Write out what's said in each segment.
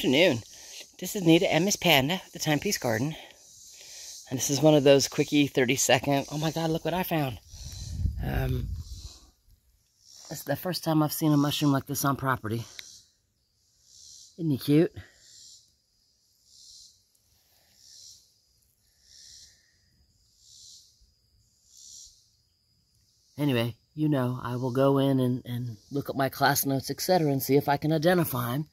afternoon. This is Nita and Miss Panda, the Time-Peace Garden. And this is one of those quickie 30 second, oh my god, look what I found. Um, is the first time I've seen a mushroom like this on property. Isn't he cute? Anyway, you know, I will go in and, and look at my class notes, etc., and see if I can identify him.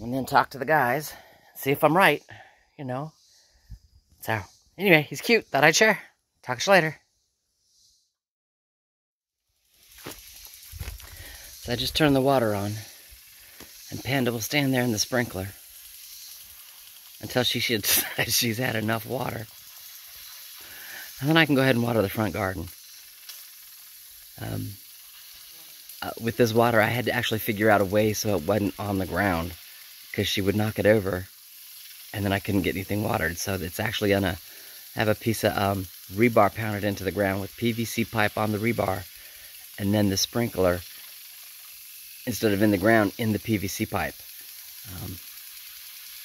And then talk to the guys, see if I'm right, you know. So, anyway, he's cute. Thought I'd share. Talk to you later. So I just turned the water on, and Panda will stand there in the sprinkler until she should decide she's had enough water. And then I can go ahead and water the front garden. Um, uh, with this water, I had to actually figure out a way so it wasn't on the ground because she would knock it over and then I couldn't get anything watered. So it's actually going to have a piece of um, rebar pounded into the ground with PVC pipe on the rebar and then the sprinkler instead of in the ground in the PVC pipe. Um,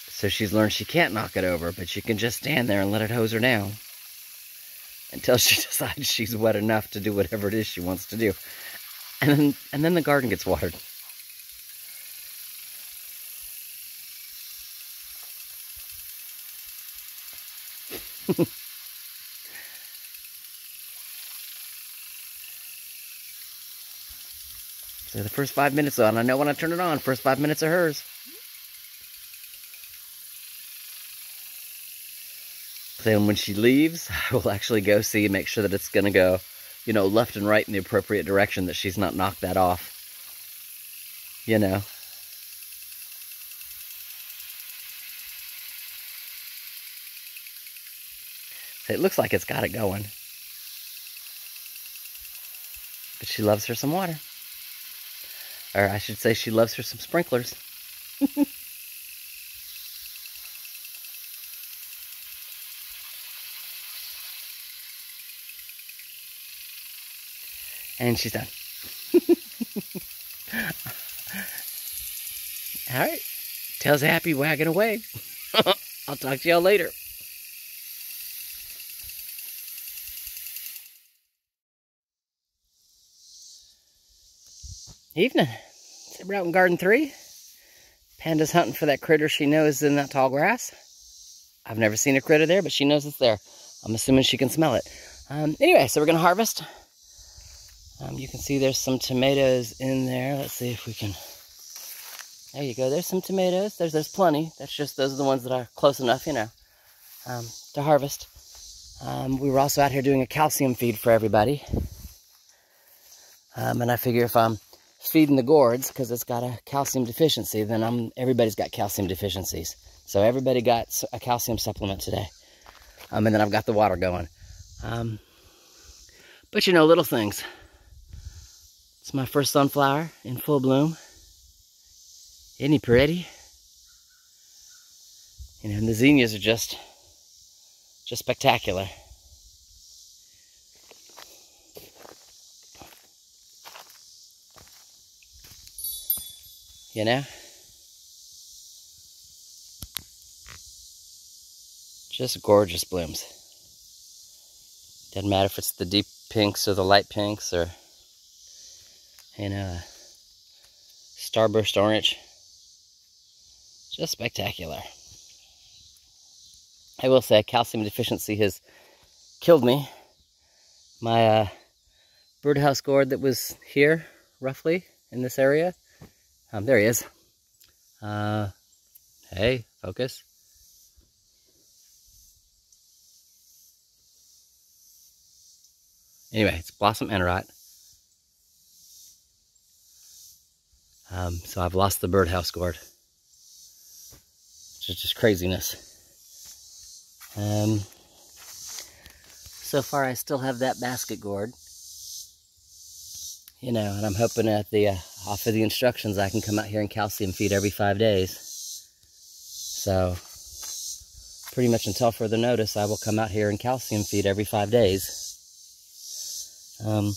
so she's learned she can't knock it over, but she can just stand there and let it hose her down until she decides she's wet enough to do whatever it is she wants to do. And then, and then the garden gets watered. so the first five minutes on, I know when I turn it on, first five minutes are hers. Then when she leaves, I will actually go see make sure that it's going to go, you know, left and right in the appropriate direction, that she's not knocked that off. You know. It looks like it's got it going. But she loves her some water. Or I should say she loves her some sprinklers. And she's done. All right. Tail's happy wagging away. I'll talk to y'all later. Evening. So we're out in Garden 3. Panda's hunting for that critter she knows is in that tall grass. I've never seen a critter there, but she knows it's there. I'm assuming she can smell it. Um, anyway, so we're going to harvest. Um, you can see there's some tomatoes in there. Let's see if we can... There you go. There's some tomatoes. There's there's plenty. That's just those are the ones that are close enough, you know, um, to harvest. Um, we were also out here doing a calcium feed for everybody. Um, and I figure if I'm feeding the gourds because it's got a calcium deficiency, then I'm everybody's got calcium deficiencies. So everybody got a calcium supplement today. Um, and then I've got the water going. Um, but you know, little things. It's my first sunflower in full bloom. Isn't he pretty? You know, and the zinnias are just, just spectacular. You know? Just gorgeous blooms. Doesn't matter if it's the deep pinks or the light pinks or you know, starburst orange. Just spectacular. I will say calcium deficiency has killed me. My uh, birdhouse gourd that was here, roughly, in this area. Um, there he is. Uh, hey, focus. Anyway, it's blossom end rot. Um, so I've lost the birdhouse gourd. Which is just craziness. Um, so far I still have that basket gourd. You know, and I'm hoping at the, uh, off of the instructions I can come out here and calcium feed every five days. So, pretty much until further notice, I will come out here and calcium feed every five days. Um,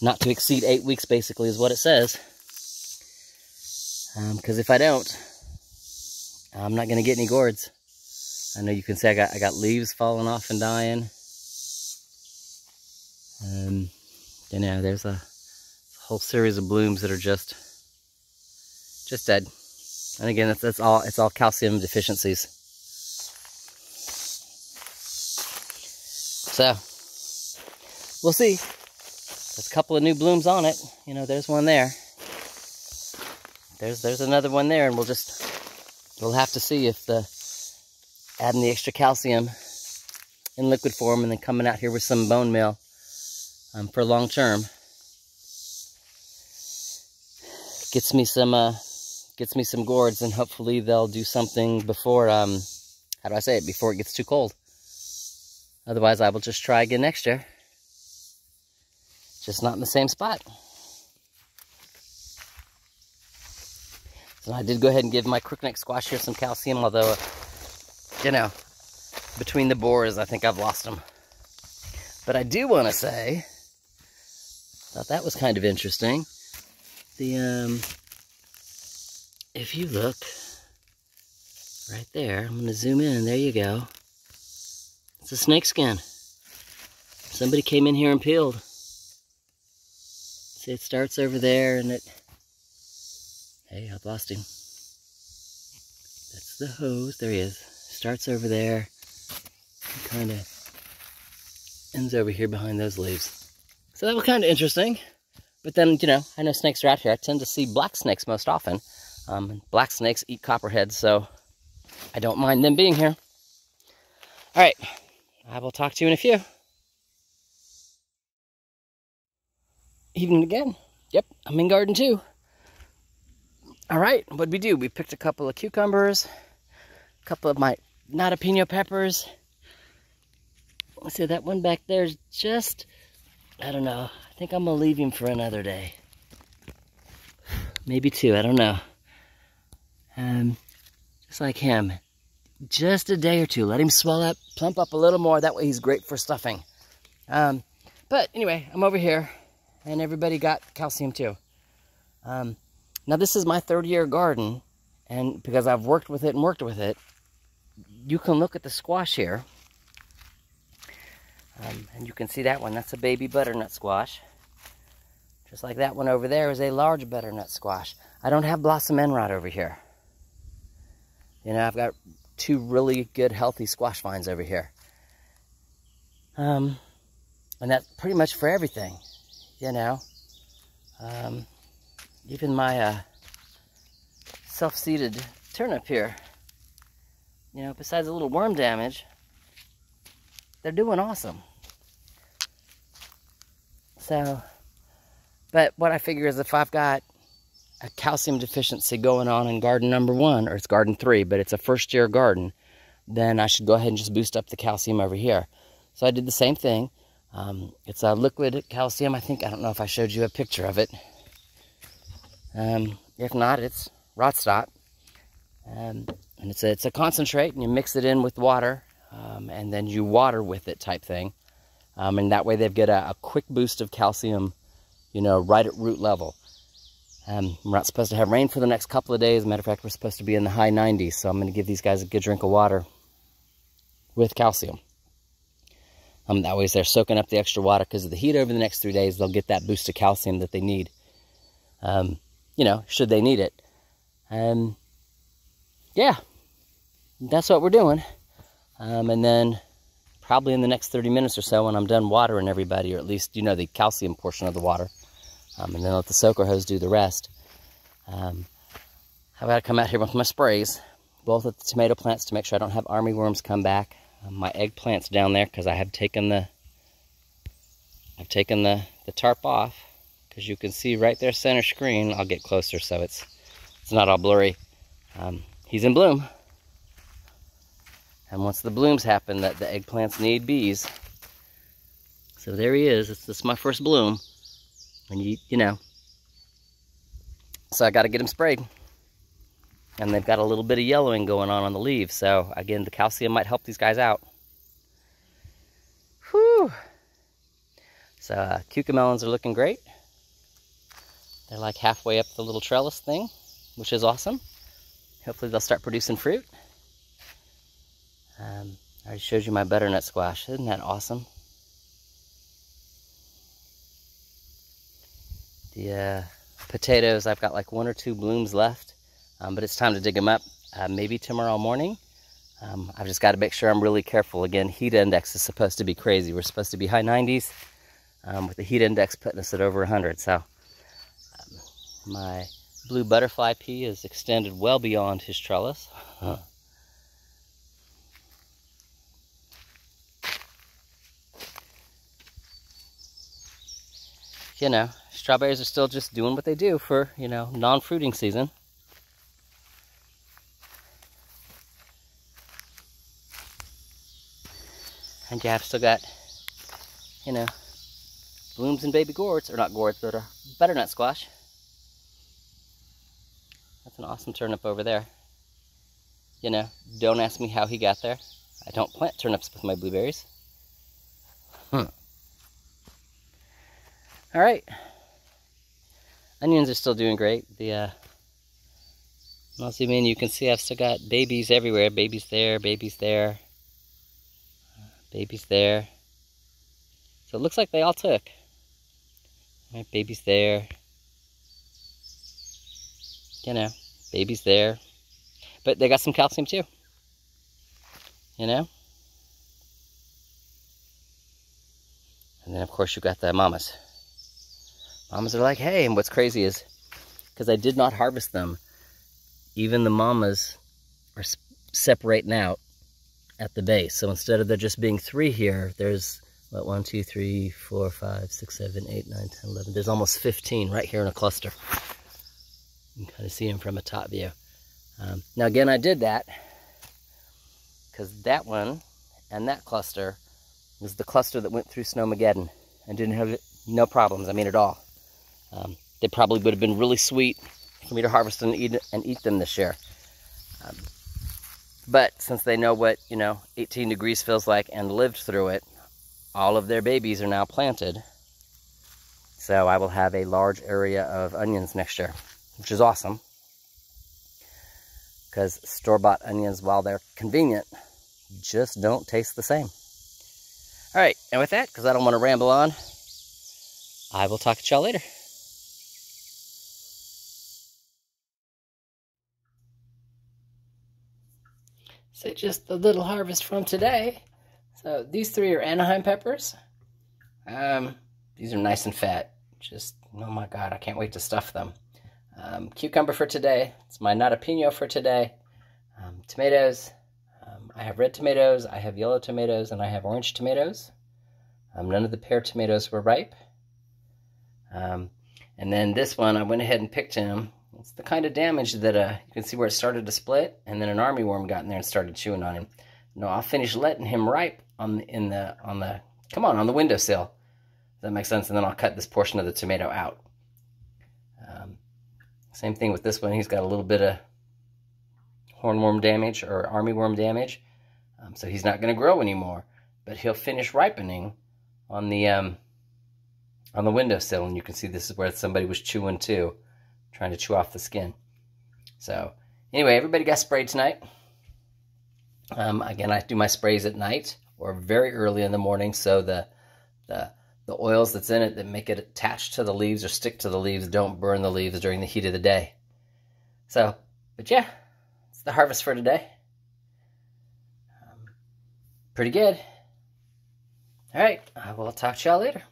not to exceed eight weeks, basically, is what it says. Because um, if I don't, I'm not going to get any gourds. I know you can see I got, I got leaves falling off and dying. Um, you know, there's a whole series of blooms that are just, just dead. And again, that's, all, it's all calcium deficiencies. So, we'll see. There's a couple of new blooms on it. You know, there's one there. There's there's another one there, and we'll just we'll have to see if the adding the extra calcium in liquid form and then coming out here with some bone meal um, for long term gets me some uh, gets me some gourds, and hopefully they'll do something before um, how do I say it before it gets too cold. Otherwise, I will just try again next year. Just not in the same spot. So I did go ahead and give my crookneck squash here some calcium, although, you know, between the bores, I think I've lost them. But I do want to say, thought that was kind of interesting. The, um, if you look right there, I'm going to zoom in, there you go. It's a snake skin. Somebody came in here and peeled. See, it starts over there and it... Hey, I've lost him. That's the hose. There he is. Starts over there. Kind of ends over here behind those leaves. So that was kind of interesting. But then, you know, I know snakes are out here. I tend to see black snakes most often. Um, black snakes eat copperheads, so I don't mind them being here. All right, I will talk to you in a few. evening again. Yep, I'm in garden two. All right, what'd we do? We picked a couple of cucumbers, a couple of my jalapeno peppers. Let's see, that one back there's just, I don't know. I think I'm gonna leave him for another day. Maybe two, I don't know. Um, just like him. Just a day or two. Let him swell up, plump up a little more. That way he's great for stuffing. Um, but anyway, I'm over here and everybody got calcium too. Um, now this is my third year garden, and because I've worked with it and worked with it, you can look at the squash here, um, and you can see that one. That's a baby butternut squash. Just like that one over there is a large butternut squash. I don't have blossom end rot over here. You know, I've got two really good healthy squash vines over here. Um, and that's pretty much for everything you know. Um, even my uh, self-seeded turnip here, you know, besides a little worm damage, they're doing awesome. So, but what I figure is if I've got a calcium deficiency going on in garden number one, or it's garden three, but it's a first year garden, then I should go ahead and just boost up the calcium over here. So I did the same thing. Um, it's a liquid calcium. I think, I don't know if I showed you a picture of it. Um, if not, it's Rot-Stop. Um, and it's a, it's a concentrate, and you mix it in with water, um, and then you water with it type thing. Um, and that way they get a, a, quick boost of calcium, you know, right at root level. Um, we're not supposed to have rain for the next couple of days. Matter of fact, we're supposed to be in the high 90s, so I'm going to give these guys a good drink of water with calcium. Um, that way, they're soaking up the extra water because of the heat over the next three days, they'll get that boost of calcium that they need. Um, you know, should they need it. Um, yeah, that's what we're doing. Um, and then probably in the next 30 minutes or so when I'm done watering everybody, or at least, you know, the calcium portion of the water, um, and then let the soaker hose do the rest. Um, I've got to come out here with my sprays, both at the tomato plants to make sure I don't have army worms come back my eggplants down there because I have taken the I've taken the, the tarp off because you can see right there center screen. I'll get closer so it's it's not all blurry. Um, he's in bloom. And once the blooms happen, that the eggplants need bees. So there he is. It's this my first bloom. And you you know. So I gotta get him sprayed and they've got a little bit of yellowing going on on the leaves. So again, the calcium might help these guys out. Whew. So uh, cucamelons are looking great. They're like halfway up the little trellis thing, which is awesome. hopefully they'll start producing fruit. Um, I already showed you my butternut squash. Isn't that awesome? The uh, potatoes, I've got like one or two blooms left, um, but it's time to dig them up. Uh, maybe tomorrow morning. Um, I've just got to make sure I'm really careful. Again, heat index is supposed to be crazy. We're supposed to be high 90s um, with the heat index putting us at over 100. So um, my blue butterfly pea is extended well beyond his trellis. Huh. You know, strawberries are still just doing what they do for, you know, non-fruiting season. And yeah, I've still got, you know, blooms and baby gourds, or not gourds, but a butternut squash. That's an awesome turnip over there. You know, don't ask me how he got there. I don't plant turnips with my blueberries. Hmm. All right. Onions are still doing great. The uh, I'll zoom in. You can see I've still got babies everywhere. Babies there, babies there, babies there. So it looks like they all took. Right, babies there. You know, babies there. But they got some calcium too. You know? And then of course you got the mamas. Mamas are like, hey, and what's crazy is, because I did not harvest them, even the mamas are separating out at the base. So instead of there just being three here, there's what, one, two, three, four, five, six, seven, eight, nine, ten, eleven. There's almost 15 right here in a cluster. You can kind of see them from a top view. Um, now again, I did that because that one and that cluster was the cluster that went through Snowmageddon and didn't have no problems, I mean at all. Um, they probably would have been really sweet for me to harvest and eat, and eat them this year. Um, but since they know what, you know, 18 degrees feels like and lived through it, all of their babies are now planted. So I will have a large area of onions next year, which is awesome. Because store-bought onions, while they're convenient, just don't taste the same. All right, and with that, because I don't want to ramble on, I will talk to y'all later. So just the little harvest from today. So these three are Anaheim peppers. Um, these are nice and fat. Just, oh my God, I can't wait to stuff them. Um, cucumber for today. It's my notapino for today. Um, tomatoes. Um, I have red tomatoes, I have yellow tomatoes, and I have orange tomatoes. Um, none of the pear tomatoes were ripe. Um, and then this one, I went ahead and picked him. It's the kind of damage that uh, you can see where it started to split, and then an army worm got in there and started chewing on him. No, I'll finish letting him ripe on the, in the on the come on on the windowsill. That make sense? And then I'll cut this portion of the tomato out. Um, same thing with this one. He's got a little bit of hornworm damage or armyworm damage, um, so he's not going to grow anymore. But he'll finish ripening on the um, on the windowsill, and you can see this is where somebody was chewing too, trying to chew off the skin. So anyway, everybody got sprayed tonight. Um, again, I do my sprays at night or very early in the morning so the, the, the oils that's in it that make it attach to the leaves or stick to the leaves don't burn the leaves during the heat of the day. So, but yeah, it's the harvest for today. Um, pretty good. All right, I will talk to y'all later.